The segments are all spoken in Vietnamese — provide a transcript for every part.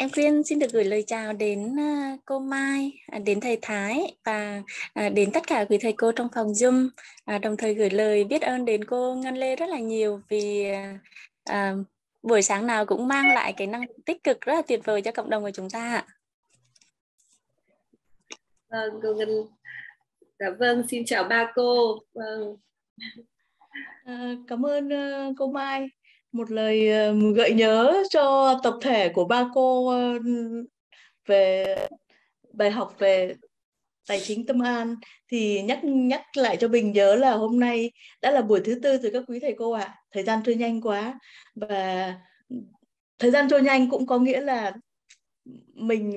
À, em Quyên xin được gửi lời chào đến uh, cô Mai, à, đến thầy Thái và à, đến tất cả quý thầy cô trong phòng Zoom. À, đồng thời gửi lời biết ơn đến cô Ngân Lê rất là nhiều vì à, buổi sáng nào cũng mang lại cái năng tích cực rất là tuyệt vời cho cộng đồng của chúng ta. Vâng, cô Ngân. Dạ vâng, xin chào ba cô. Vâng. À, cảm ơn cô Mai một lời ờ, gợi nhớ cho tập thể của ba cô ờ, về bài học về tài chính tâm an thì nhắc nhắc lại cho Bình nhớ là hôm nay đã là buổi thứ tư rồi các quý thầy cô ạ. À. Thời gian trôi nhanh quá và thời gian trôi nhanh cũng có nghĩa là mình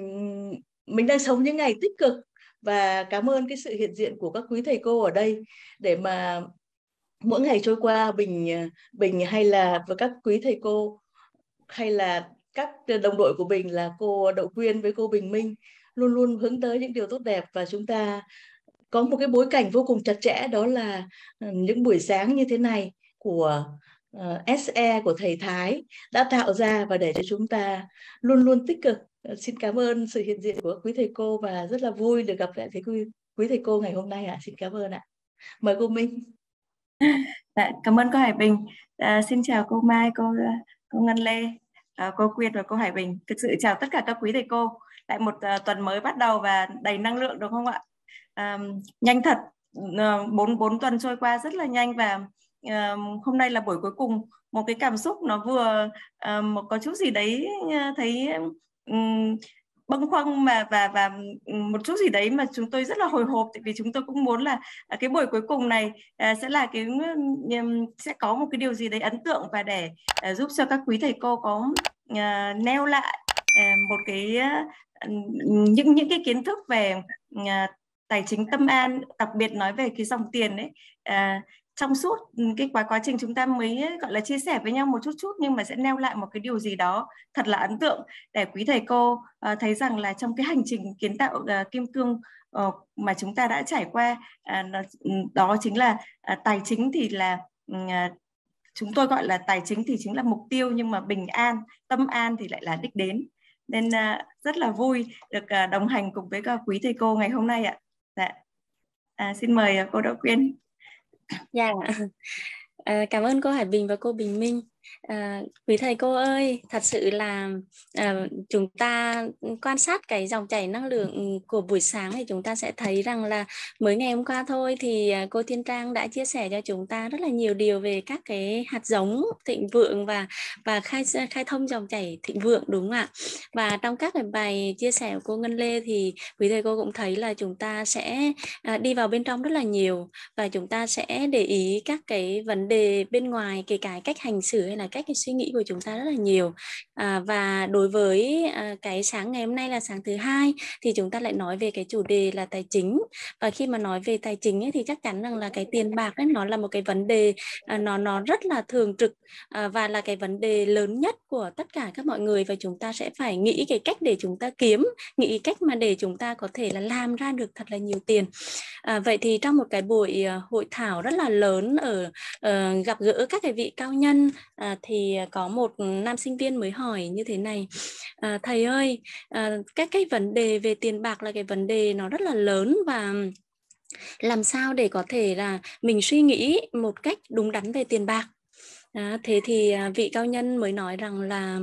mình đang sống những ngày tích cực và cảm ơn cái sự hiện diện của các quý thầy cô ở đây để mà mỗi ngày trôi qua bình à, bình hay là với các quý thầy cô hay là các đồng đội của bình là cô đậu quyên với cô bình minh luôn luôn hướng tới những điều tốt đẹp và chúng ta có một cái bối cảnh vô cùng chặt chẽ đó là ờ, những buổi sáng như thế này của ờ, uh, SE của thầy Thái đã tạo ra và để cho chúng ta luôn luôn tích cực. Uh, xin cảm ơn sự hiện diện của quý thầy cô và rất là vui được gặp lại thầy quý, quý thầy cô ngày hôm nay ạ. À. Xin cảm ơn ạ. Mời cô Minh. Dạ, cảm ơn cô Hải Bình. À, xin chào cô Mai, cô ờ, cô Ngân Lê, à, cô Quyên và cô Hải Bình. Thực sự chào tất cả các quý thầy cô. Lại một uh, tuần mới bắt đầu và đầy năng lượng đúng không ạ? À, nhanh thật, bốn uh, bốn tuần trôi qua rất là nhanh và uh, hôm nay là buổi cuối cùng. Một cái cảm xúc nó vừa uh, một có chút gì đấy uh, thấy um, bâng khuâng mà, và và một chút gì đấy mà chúng tôi rất là hồi hộp, tại vì chúng tôi cũng muốn là à, cái buổi cuối cùng này à, sẽ là cái sẽ có một cái điều gì đấy ấn tượng và để à, giúp cho các quý thầy cô có neo lại một cái những những cái kiến thức về tài chính tâm an, đặc biệt nói về cái dòng tiền đấy trong suốt ừ, cái quá quá trình chúng ta mới ờ, gọi là chia sẻ với nhau một chút chút nhưng mà sẽ neo lại một cái điều gì đó thật là ấn tượng để quý thầy cô uh, thấy rằng là trong cái hành trình kiến tạo uh, kim cương uh, mà chúng ta đã trải qua uh, đó chính là uh, tài chính thì là uh, chúng tôi gọi là tài chính thì chính là mục tiêu nhưng mà bình an tâm an thì lại là đích đến. Nên uh, rất là vui được uh, đồng hành cùng với các quý thầy cô ngày hôm nay ạ. Dạ. à, xin mời uh, cô Đỗ Quyên. Dạ, à, cảm ơn cô Hải Bình và cô Bình Minh. À, quý thầy cô ơi, thật sự là à, chúng ta quan sát cái dòng chảy năng lượng của buổi sáng thì chúng ta sẽ thấy rằng là mới ngày hôm qua thôi thì ờ, cô Thiên Trang đã chia sẻ cho chúng ta rất là nhiều điều về các cái hạt giống thịnh vượng và và khai khai thông dòng chảy thịnh vượng đúng không ạ? Và trong các cái bài chia sẻ của cô Ngân Lê thì quý thầy cô cũng thấy là chúng ta sẽ à, đi vào bên trong rất là nhiều và chúng ta sẽ để ý các cái vấn đề bên ngoài kể cả cách hành xử hay là cách cái suy nghĩ của chúng ta rất là nhiều. À, và đối với à, cái sáng ngày hôm nay là sáng thứ hai thì chúng ta lại nói về cái chủ đề là tài chính. Và khi mà nói về tài chính ấy, thì chắc chắn rằng là cái tiền bạc ấy nó là một cái vấn đề à, nó nó rất là thường trực à, và là cái vấn đề lớn nhất của tất cả các mọi người. Và chúng ta sẽ phải nghĩ cái cách để chúng ta kiếm nghĩ cách mà để chúng ta có thể là làm ra được thật là nhiều tiền à, vậy thì trong một cái buổi ờ, hội thảo rất là lớn ở uh, gặp gỡ các cái vị cao nhân uh, thì có một nam sinh viên mới hỏi như thế này. Uh, thầy ơi uh, các cái vấn đề về tiền bạc là cái vấn đề nó rất là lớn và làm sao để có thể là mình suy nghĩ một cách đúng đắn về tiền bạc? À, thế thì à, vị cao nhân mới nói rằng là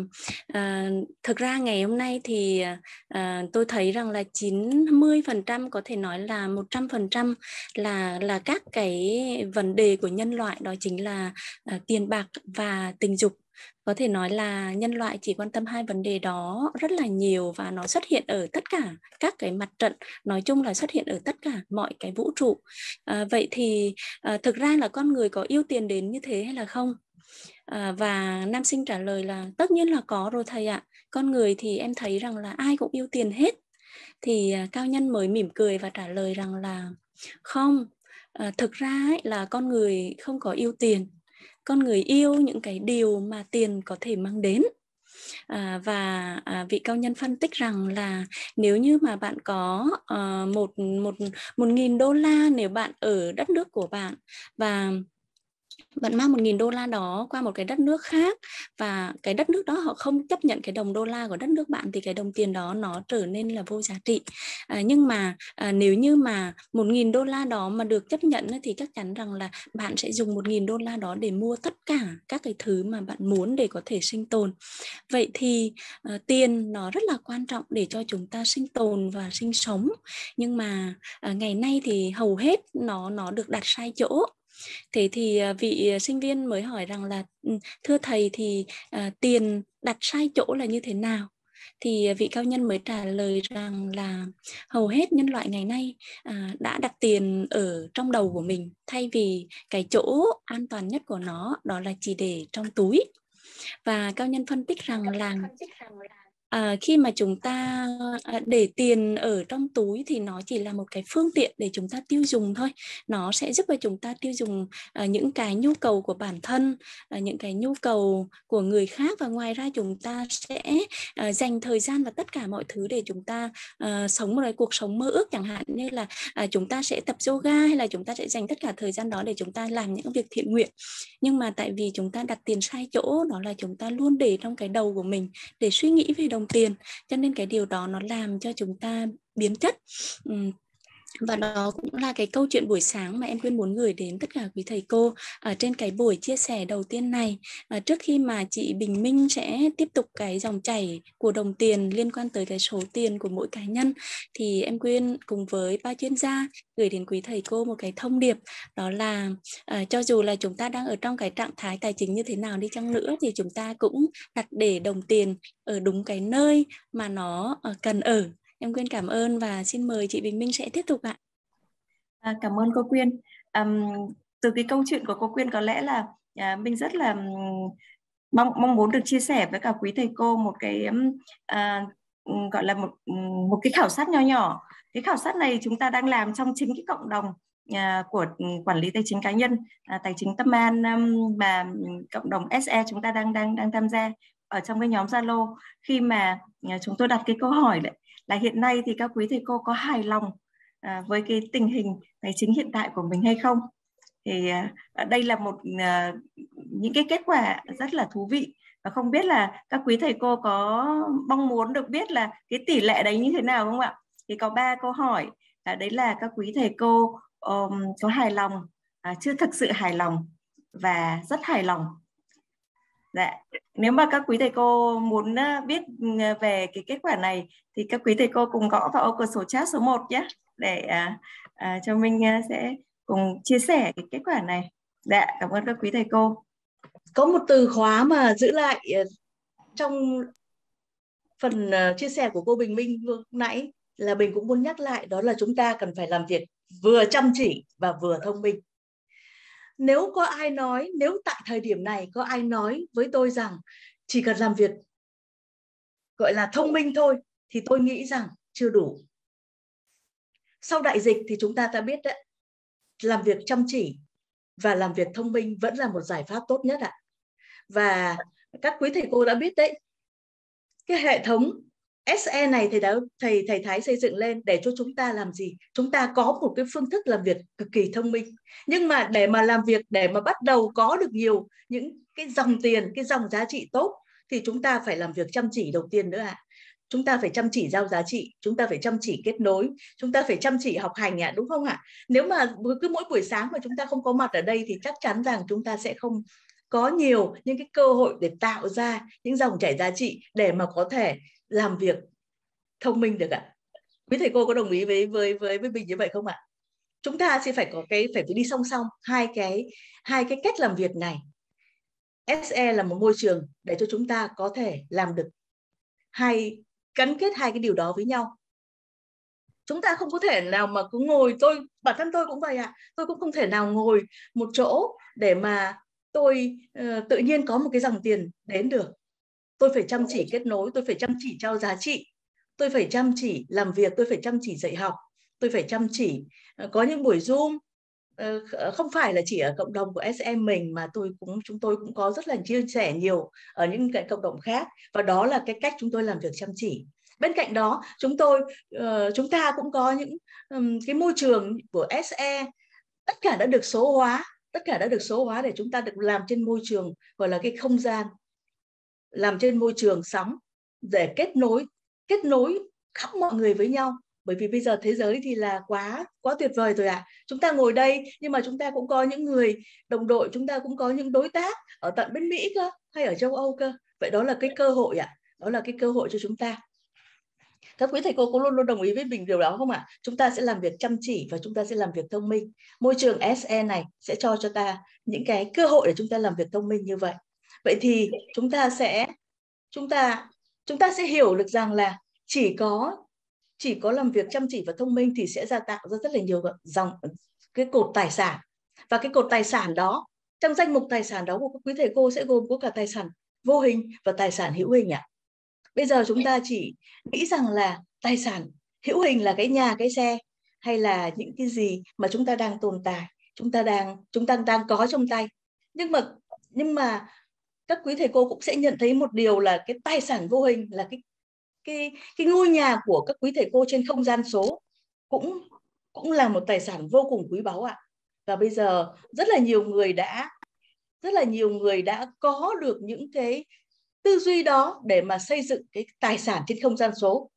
à, thực ra ngày hôm nay thì à, à tôi thấy rằng là 90% có thể nói là 100% là là các cái vấn đề của nhân loại đó chính là à, tiền bạc và tình dục. Có thể nói là nhân loại chỉ quan tâm hai vấn đề đó rất là nhiều và nó xuất hiện ở tất cả các cái mặt trận nói chung là xuất hiện ở tất cả mọi cái vũ trụ. À, vậy thì à, thực ra là con người có yêu tiền đến như thế hay là không? À, và nam sinh trả lời là tất nhiên là có rồi thầy ạ. Con người thì em thấy rằng là ai cũng yêu tiền hết. Thì à, cao nhân mới mỉm cười và trả lời rằng là không à, thực ra ấy, là con người không có yêu tiền. Con người yêu những cái điều mà tiền có thể mang đến. À, và à, vị cao nhân phân tích rằng là nếu như mà bạn có à, một một một nghìn đô la nếu bạn ở đất nước của bạn và bạn mang một nghìn đô la đó qua một cái đất nước khác và cái đất nước đó họ không chấp nhận cái đồng đô la của đất nước bạn thì cái đồng tiền đó nó trở nên là vô giá trị. À, nhưng mà à, nếu như mà một nghìn đô la đó mà được chấp nhận thì chắc chắn rằng là bạn sẽ dùng một nghìn đô la đó để mua tất cả các cái thứ mà bạn muốn để có thể sinh tồn. Vậy thì à, tiền nó rất là quan trọng để cho chúng ta sinh tồn và sinh sống. Nhưng mà à, ngày nay thì hầu hết nó nó được đặt sai chỗ thế thì à, vị à, sinh viên mới hỏi rằng là ừ, thưa thầy thì à, tiền đặt sai chỗ là như thế nào? Thì à, vị cao nhân mới trả lời rằng là hầu hết nhân loại ngày nay à, đã đặt tiền ở trong đầu của mình thay vì cái chỗ an toàn nhất của nó đó là chỉ để trong túi. Và cao nhân phân tích rằng là à, khi mà chúng ta à, để tiền ở trong túi thì nó chỉ là một cái phương tiện để chúng ta tiêu dùng thôi. Nó sẽ giúp cho chúng ta tiêu dùng à, những cái nhu cầu của bản thân à, những cái nhu cầu của người khác. Và ngoài ra chúng ta sẽ à, dành thời gian và tất cả mọi thứ để chúng ta à, sống một cái cuộc sống mơ ước chẳng hạn. Như là à, chúng ta sẽ tập yoga hay là chúng ta sẽ dành tất cả thời gian đó để chúng ta làm những việc thiện nguyện. Nhưng mà tại vì chúng ta đặt tiền sai chỗ đó là chúng ta luôn để trong cái đầu của mình để suy nghĩ về đồng tiền. Cho nên cái điều đó nó làm cho chúng ta biến chất và đó cũng là cái câu chuyện buổi sáng mà em quyên muốn gửi đến tất cả quý thầy cô ở trên cái buổi chia sẻ đầu tiên này. À, trước khi mà chị Bình Minh sẽ tiếp tục cái dòng chảy của đồng tiền liên quan tới cái số tiền của mỗi cá nhân thì em quyên cùng với ba chuyên gia gửi đến quý thầy cô một cái thông điệp đó là à, cho dù là chúng ta đang ở trong cái trạng thái tài chính như thế nào đi chăng nữa thì chúng ta cũng đặt để đồng tiền ở đúng cái nơi mà nó ờ, cần ở. Em Quyên cảm ơn và xin mời chị Bình Minh sẽ tiếp tục ạ. À, cảm ơn cô Quyên. Um, từ cái câu chuyện của cô Quyên có lẽ là à, mình rất là mong mong muốn được chia sẻ với cả quý thầy cô một cái à, gọi là một một cái khảo sát nho nhỏ. Cái khảo sát này chúng ta đang làm trong chính cái cộng đồng à, của quản lý tài chính cá nhân, à, tài chính tâm an mà cộng đồng SE chúng ta đang đang đang tham gia ở trong cái nhóm Zalo khi mà à, chúng tôi đặt cái câu hỏi đấy là hiện nay thì các quý thầy cô có hài lòng à, với cái tình hình tài chính hiện tại của mình hay không? Thì à, à, đây là một à, những cái kết quả rất là thú vị. Và không biết là các quý thầy cô có mong muốn được biết là cái tỷ lệ đấy như thế nào không ạ? Thì có ba câu hỏi. À, đấy là các quý thầy cô um, có hài lòng à, chưa thực sự hài lòng và rất hài lòng. Dạ. Nếu mà các quý thầy cô muốn ờ, biết ờ, về cái kết quả này thì các quý thầy cô cùng gõ vào ô cửa sổ chat số 1 nhé để à, à, cho mình à, sẽ cùng chia sẻ cái kết quả này. Dạ, cảm ơn các quý thầy cô. Có một từ khóa mà giữ lại trong phần chia sẻ của cô Bình Minh vừa nãy là mình cũng muốn nhắc lại đó là chúng ta cần phải làm việc vừa chăm chỉ và vừa thông minh nếu có ai nói, nếu tại thời điểm này có ai nói với tôi rằng chỉ cần làm việc, gọi là, thông minh thôi, thì tôi nghĩ rằng chưa đủ. Sau đại dịch thì chúng ta đã biết đấy, làm việc chăm chỉ và làm việc thông minh vẫn là một giải pháp tốt nhất ạ. Và các quý thầy cô đã biết đấy, cái hệ thống SE này thầy đã thầy thầy Thái xây dựng lên để cho chúng ta làm gì? Chúng ta có một cái phương thức làm việc cực kỳ thông minh. Nhưng mà để mà làm việc để mà bắt đầu có được nhiều những cái dòng tiền, cái dòng giá trị tốt thì chúng ta phải làm việc chăm chỉ đầu tiên nữa ạ. À. Chúng ta phải chăm chỉ giao giá trị, chúng ta phải chăm chỉ kết nối, chúng ta phải chăm chỉ học hành ạ, à, đúng không ạ? À? Nếu mà cứ mỗi buổi sáng mà chúng ta không có mặt ở đây thì chắc chắn rằng chúng ta sẽ không có nhiều những cái cơ hội để tạo ra những dòng chảy giá trị để mà có thể làm việc thông minh được ạ. Quý thầy cô có đồng ý với với với với mình như vậy không ạ? Chúng ta sẽ phải có cái phải phải đi song song hai cái hai cái cách làm việc này. SE là một môi trường để cho chúng ta có thể làm được hai gắn kết hai cái điều đó với nhau. Chúng ta không có thể nào mà cứ ngồi tôi bản thân tôi cũng vậy ạ. À. tôi cũng không thể nào ngồi một chỗ để mà tôi uh, tự nhiên có một cái dòng tiền đến được tôi phải chăm chỉ kết nối, tôi phải chăm chỉ trao giá trị. Tôi phải chăm chỉ làm việc, tôi phải chăm chỉ dạy học. Tôi phải chăm chỉ ờ, có những buổi zoom ờ, ờ, không phải là chỉ ở cộng đồng của SM mình mà tôi cũng, chúng tôi cũng có rất là chia sẻ nhiều ở những cái cộng đồng khác. Và đó là cái cách chúng tôi làm việc chăm chỉ. Bên cạnh đó, chúng tôi chúng ta cũng có những cái môi trường của SE tất cả đã được số hóa, tất cả đã được số hóa để chúng ta được làm trên môi trường, gọi là cái không gian làm trên môi trường sóng để kết nối kết nối khắp mọi người với nhau bởi vì bây giờ thế giới thì là quá quá tuyệt vời rồi ạ à. chúng ta ngồi đây nhưng mà chúng ta cũng có những người đồng đội, chúng ta cũng có những đối tác ở tận bên mỹ cơ, hay ở châu âu cơ vậy đó là cái cơ hội ạ à. đó là cái cơ hội cho chúng ta các quý thầy cô có luôn luôn đồng ý với mình điều đó không ạ? Chúng ta sẽ làm việc chăm chỉ và chúng ta sẽ làm việc thông minh. Môi trường SE này sẽ cho cho ta những cái cơ hội để chúng ta làm việc thông minh như vậy. Vậy thì chúng ta sẽ, chúng ta chúng ta sẽ hiểu được rằng là chỉ có chỉ có làm việc chăm chỉ và thông minh thì sẽ ra tạo ra rất là nhiều dòng, cái cột tài sản và cái cột tài sản đó, trong danh mục tài sản đó của các quý thầy cô sẽ gồm có cả tài sản vô hình và tài sản hữu hình ạ. À? bây giờ chúng ta chỉ nghĩ rằng là tài sản hữu hình là cái nhà, cái xe hay là những cái gì mà chúng ta đang tồn tại, chúng ta đang, chúng ta đang có trong tay nhưng mà nhưng mà các quý thầy cô cũng sẽ nhận thấy một điều là cái tài sản vô hình, là cái cái cái ngôi nhà của các quý thầy cô trên không gian số cũng cũng là một tài sản vô cùng quý báu ạ. Và bây giờ rất là nhiều người đã, rất là nhiều người đã có được những cái tư duy đó để mà xây dựng cái tài sản trên không gian số.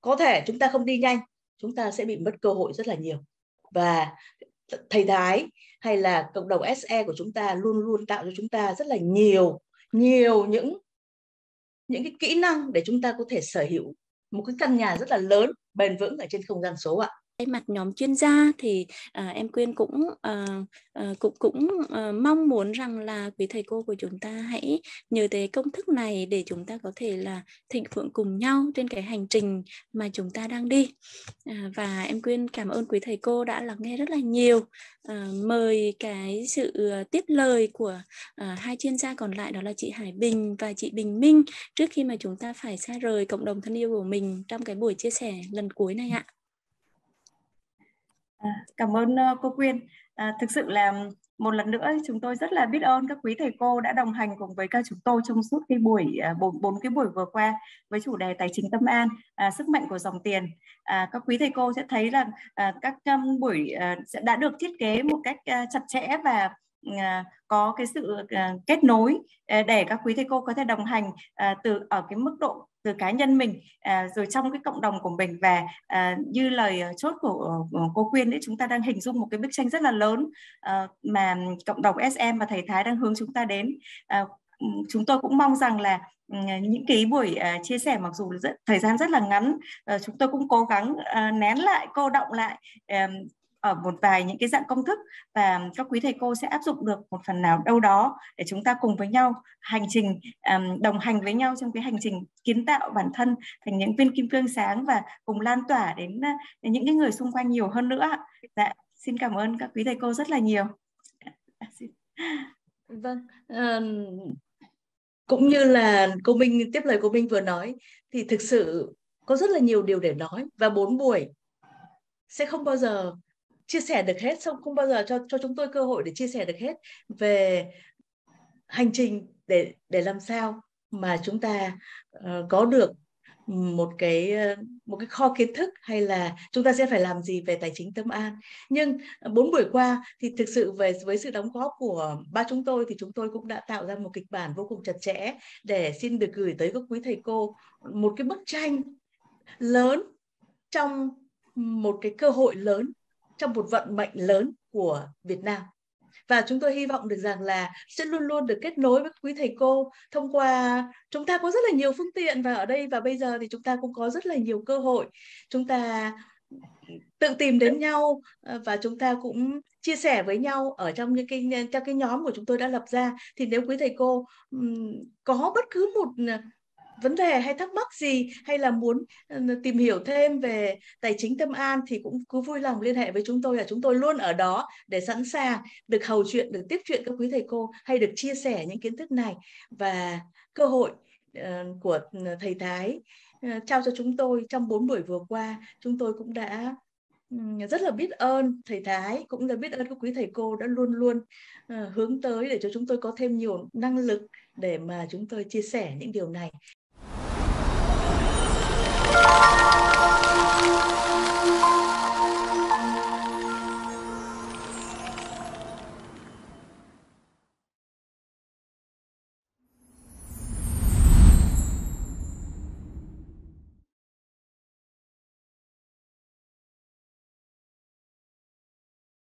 Có thể chúng ta không đi nhanh, chúng ta sẽ bị mất cơ hội rất là nhiều. Và thầy thái hay là cộng đồng SE của chúng ta luôn luôn tạo cho chúng ta rất là nhiều nhiều những những cái kỹ năng để chúng ta có thể sở hữu một cái căn nhà rất là lớn, bền vững ở trên không gian số ạ cái mặt nhóm chuyên gia thì à, em quyên cũng à, à, cũng cũng à, mong muốn rằng là quý thầy cô của chúng ta hãy nhờ tới công thức này để chúng ta có thể là thịnh vượng cùng nhau trên cái hành trình mà chúng ta đang đi à, và em quyên cảm ơn quý thầy cô đã lắng nghe rất là nhiều à, mời cái sự à, tiếp lời của à, hai chuyên gia còn lại đó là chị Hải Bình và chị Bình Minh trước khi mà chúng ta phải xa rời cộng đồng thân yêu của mình trong cái buổi chia sẻ lần cuối này ạ. À, cảm ơn uh, cô Quyên. À, thực sự là một lần nữa chúng tôi rất là biết ơn các quý thầy cô đã đồng hành cùng với các chúng tôi trong suốt cái buổi à, bốn bốn cái buổi vừa qua với chủ đề tài chính tâm an à, sức mạnh của dòng tiền à, các quý thầy cô sẽ thấy là à, các um, buổi à, sẽ đã được thiết kế một cách à, chặt chẽ và À, có cái sự à, kết nối à, để các quý thầy cô có thể đồng hành từ ở cái mức độ từ cá nhân mình rồi trong cái cộng đồng của mình. Và như lời chốt của, cô Quyên đấy chúng ta đang hình dung một cái bức tranh rất là lớn mà cộng đồng SM và thầy Thái đang hướng chúng ta đến. Chúng tôi cũng mong rằng là ừ, những cái buổi chia sẻ mặc dù rất, thời gian rất là ngắn ờ, chúng tôi cũng cố gắng nén lại cô động lại ở một vài những cái dạng công thức và các quý thầy cô sẽ áp dụng được một phần nào đâu đó để chúng ta cùng với nhau hành trình đồng hành với nhau trong cái hành trình kiến tạo bản thân thành những viên kim cương sáng và cùng lan tỏa đến, đến những cái người xung quanh nhiều hơn nữa. Dạ, xin cảm ơn các quý thầy cô rất là nhiều. Vâng, um, cũng như là cô Minh tiếp lời cô Minh vừa nói thì thực sự có rất là nhiều điều để nói và bốn buổi sẽ không bao giờ chia sẻ được hết xong không bao giờ cho cho chúng tôi cơ hội để chia sẻ được hết về hành trình để để làm sao mà chúng ta uh, có được một cái ờ, một cái kho kiến thức hay là chúng ta sẽ phải làm gì về tài chính tâm an. Nhưng bốn buổi qua thì thực sự về với sự đóng góp của ba chúng tôi thì chúng tôi cũng đã tạo ra một kịch bản vô cùng chặt chẽ để xin được gửi tới các quý thầy cô một cái bức tranh lớn trong một cái cơ hội lớn trong một vận mệnh lớn của Việt Nam. Và chúng tôi hy vọng được rằng là sẽ luôn luôn được kết nối với quý thầy cô thông qua chúng ta có rất là nhiều phương tiện. Và ở đây và bây giờ thì chúng ta cũng có rất là nhiều cơ hội. Chúng ta tự tìm đến nhau ờ, và chúng ta cũng chia sẻ với nhau ở trong những cái trong cái nhóm của chúng tôi đã lập ra. Thì nếu quý thầy cô có bất cứ một vấn đề hay thắc mắc gì hay là muốn ờ, tìm hiểu thêm về tài chính tâm an thì cũng cứ vui lòng liên hệ với chúng tôi, là chúng tôi luôn ở đó để sẵn sàng được hầu chuyện, được tiếp chuyện các quý thầy cô hay được chia sẻ những kiến thức này và cơ hội ờ, của ừ, thầy Thái. Ờ, trao cho chúng tôi trong bốn buổi vừa qua, chúng tôi cũng đã ừ, rất là biết ơn thầy Thái cũng là biết ơn các quý thầy cô đã luôn luôn hướng tới để cho chúng tôi có thêm nhiều năng lực để mà chúng tôi chia sẻ những điều này. Bye.